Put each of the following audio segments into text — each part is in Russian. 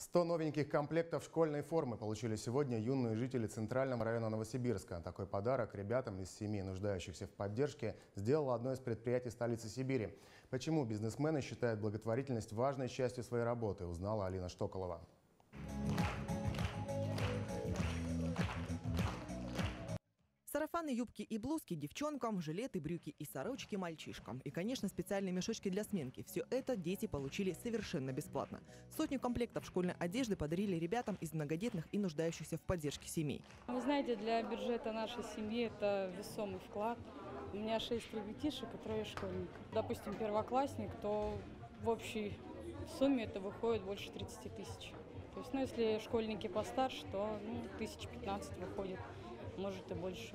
100 новеньких комплектов школьной формы получили сегодня юные жители Центрального района Новосибирска. Такой подарок ребятам из семей, нуждающихся в поддержке, сделало одно из предприятий столицы Сибири. Почему бизнесмены считают благотворительность важной частью своей работы, узнала Алина Штоколова. Сарафаны, юбки и блузки девчонкам, жилеты, брюки и сорочки мальчишкам. И, конечно, специальные мешочки для сменки. Все это дети получили совершенно бесплатно. Сотню комплектов школьной одежды подарили ребятам из многодетных и нуждающихся в поддержке семей. Вы знаете, для бюджета нашей семьи это весомый вклад. У меня шесть ребятишек и трое школьников. Допустим, первоклассник, то в общей сумме это выходит больше 30 тысяч. То есть, ну, если школьники постарше, то ну, тысяч 15 выходит может и больше.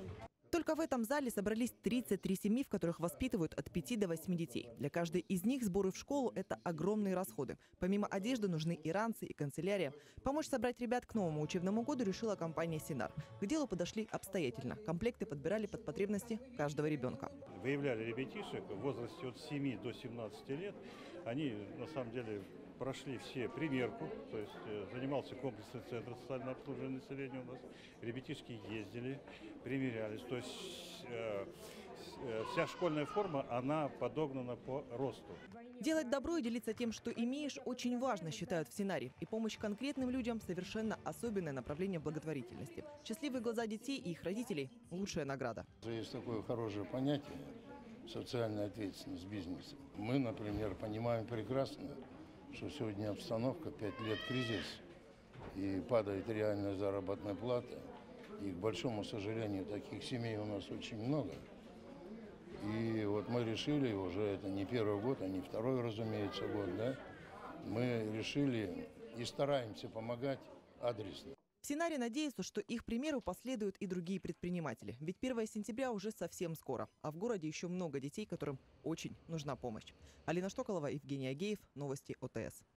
Только в этом зале собрались 33 семьи, в которых воспитывают от 5 до 8 детей. Для каждой из них сборы в школу – это огромные расходы. Помимо одежды нужны и ранцы, и канцелярия. Помочь собрать ребят к новому учебному году решила компания «Синар». К делу подошли обстоятельно. Комплекты подбирали под потребности каждого ребенка. Выявляли ребятишек в возрасте от 7 до 17 лет. Они, на самом деле, прошли все примерку, то есть э, занимался комплексный центр социального обслуживания населения у нас. Ребятишки ездили, примерялись. То есть э, э, вся школьная форма, она подогнана по росту. Делать добро и делиться тем, что имеешь, очень важно, считают в сценарии. И помощь конкретным людям – совершенно особенное направление благотворительности. Счастливые глаза детей и их родителей – лучшая награда. Есть такое хорошее понятие – социальная ответственность бизнеса. Мы, например, понимаем прекрасно, что сегодня обстановка, 5 лет кризис, и падает реальная заработная плата. И, к большому сожалению, таких семей у нас очень много. И вот мы решили, уже это не первый год, а не второй, разумеется, год, да, мы решили и стараемся помогать адресно. В Синаре надеются, что их примеру последуют и другие предприниматели. Ведь 1 сентября уже совсем скоро, а в городе еще много детей, которым очень нужна помощь. Алина Штоколова, Евгений Агеев, Новости ОТС.